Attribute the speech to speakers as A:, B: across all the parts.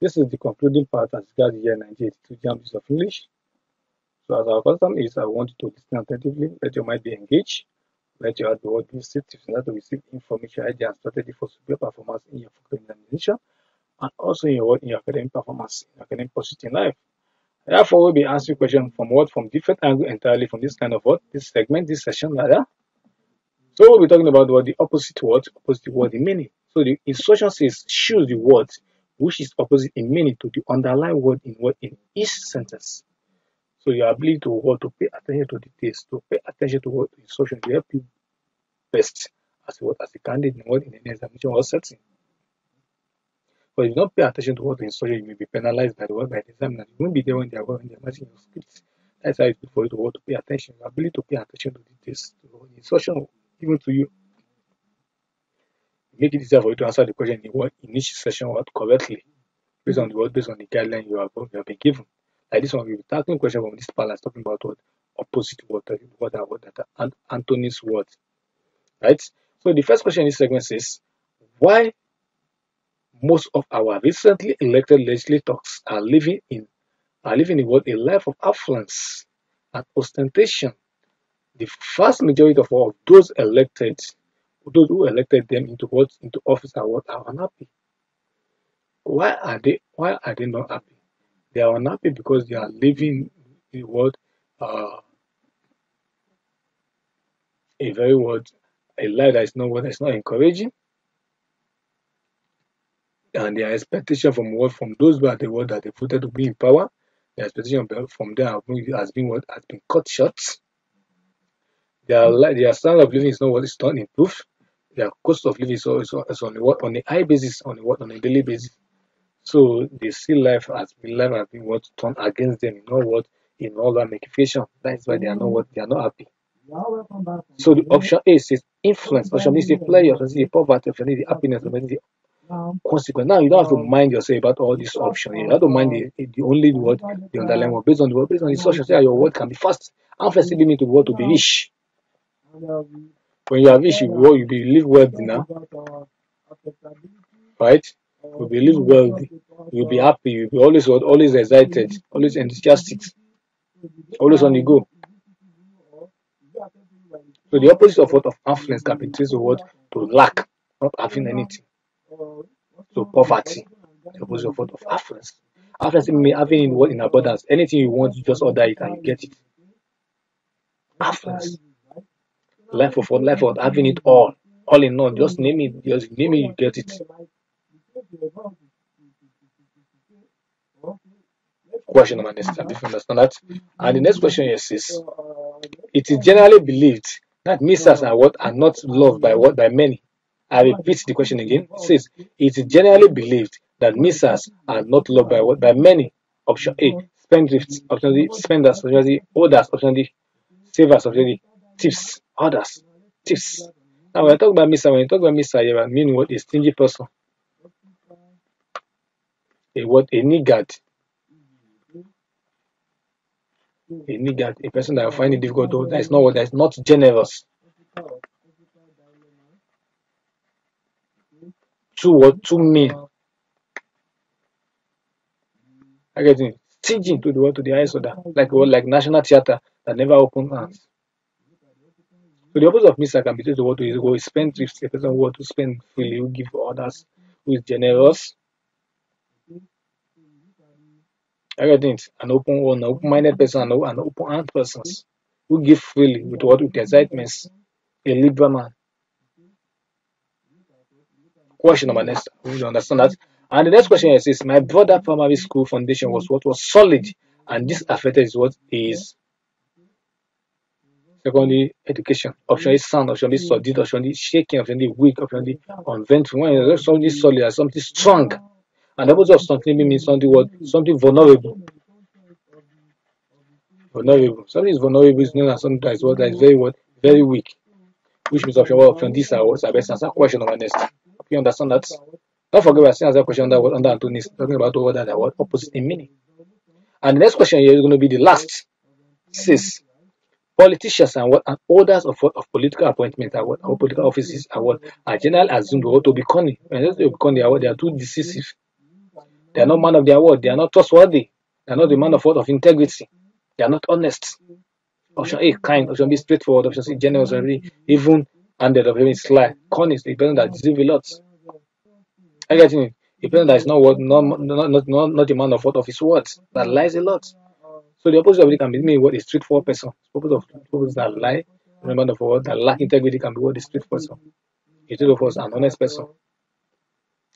A: This is the concluding part as regards the year 1982 JAMB of English. So as our custom is, I want you to listen attentively, let your mind be engaged, let your heart be what receptive in order to receive information, idea, and strategy for superior performance in your future examination and also in your, in your academic performance, in academic pursuit in life. Therefore, we'll be answering questions from what from different angle entirely from this kind of what this segment, this session rather. So we'll be talking about what the opposite word, opposite word the meaning. So the instruction says choose the word which is opposite in meaning to the underlying word in what in each sentence. So your ability to what to pay attention to details, to pay attention to what instruction will help you best as what as a candidate in what in an examination or setting. But if you don't pay attention to what the instruction, you may be penalized by the word by the examiner. You won't be there when they are when they are matching your scripts. That's why it's good for you to what to pay attention. Your ability to pay attention to details, to instruction given to you make it easier for you to answer the question in what each session what correctly based on the word based on the guideline you have, you have been given. Like this one, we'll be tackling question from this balance talking about what opposite word, what are what that uh, and antonyms word. Right? So the first question in this segment says why most of our recently elected legislators are living in are living in what a life of affluence and ostentation. The vast majority of all those elected those who elected them into what into office are what are unhappy. Why are they why are they not happy? They are unhappy because they are living in what uh, a very what a life that is not what is not encouraging. And their expectation from what from those who are the word that they voted to be in power, the expectation from them has been what has been cut short. Their their standard of living is not what is not improved their cost of living is, also, is on what on a high basis, on a what on a daily basis. So they see life as life has been what turned against them, you know what in all that motivation. That's why they are not what they are not happy. So the option A says influence, option B says pleasure, C poverty, option D the happiness, option the consequence. Now you don't have to mind yourself about all these options. You to mind the, the only word, the underlying word, based on the word, based on the social say your word can be fast and flexible mean to what to be rich. When you have you, will, you believe wealthy now. Right? You believe wealthy. You'll be happy. You'll be always always excited, always enthusiastic, always on the go. So the opposite of what of affluence can be traced to what to lack, not having anything. So poverty, the opposite of what of affluence. Affluence means having in what in abundance. Anything you want, you just order it and you get it. Affluence life of what life of having it all all in all just name it just name it you get it. Question number next if you understand that. And the next question is, is it is generally believed that misers are what are not loved by what by many. I repeat the question again. It says it is generally believed that misers are not loved by what by many. Option a spendthrifts option d spenders option d holders option d savers option d thieves others, tips. Now when I talk about Mr. When you talk about Mr. you mean what a stingy person. A what a niggard. A niggard, a person that I find it difficult to that is not that is not generous. Too what too mean. I get it. Stingy to the what to the eyes of that. Like what like national theatre that never open hands. So the opposite of miser can be to what is go spend thrift, a person who to spend freely, who give others, who is generous. Everything an open one, an open-minded person, an open-handed person who give freely with what with excitement, a liberal man. Question number next, you understand that? And the next question is, is my brother primary school foundation was what was solid, and this affected is what is secondary education. Option is sound, option is hmm. solid, option is shaking, option is weak, option is unvented. When something solid, something strong. And the opposite of something means something what something vulnerable. Vulnerable. Something is vulnerable is known as something that is what that is very what very weak. Which means option one option this are what's the best answer question number next. You understand that? Don't forget we're seeing as a question under under antonyms talking about what that are what opposite in meaning. And the next question here is going to be the last. Says Politicians and what and holders of of political appointments what or political offices are generally assumed to be cunning. When they are, too decisive. They are not man of their word. They are not trustworthy. They are not the man of word of integrity. They are not honest. Option A, kind. Option B, straightforward. Option C, generous. Even handed. Option E, sly. Cunning is the person that deceives a lot. I get it. The person that is not not not not not, a man of what of his words that lies a lot. So the opposite of it can be what a straightforward person. The opposite of people that lie, remember the word that lack integrity can be what a straightforward person. A straightforward an honest person.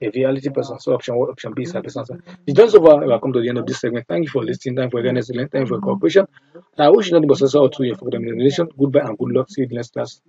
A: A reality person. So option one, option B is a person. It's just over. We have come to the end of this segment. Thank you for listening. Thank you for your excellent. Thank you for your cooperation. I wish you nothing but success to your for the Goodbye and good luck. See you in the next class.